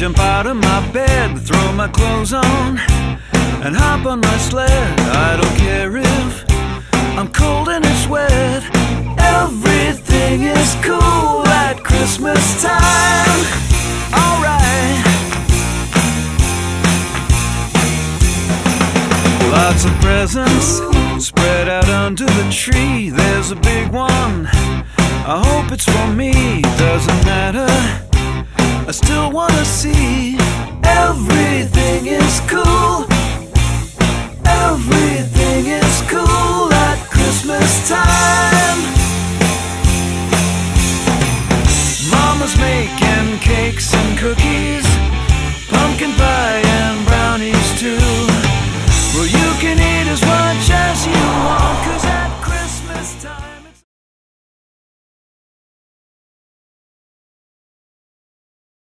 jump out of my bed, throw my clothes on, and hop on my sled. I don't care if I'm cold and it's wet. Everything is cool at Christmas time. Alright. Lots of presents spread out under the tree. There's a big one. I hope it's for me. Doesn't matter. I still wanna see everything is cool. Everything is cool at Christmas time. Mama's making cakes and cookies.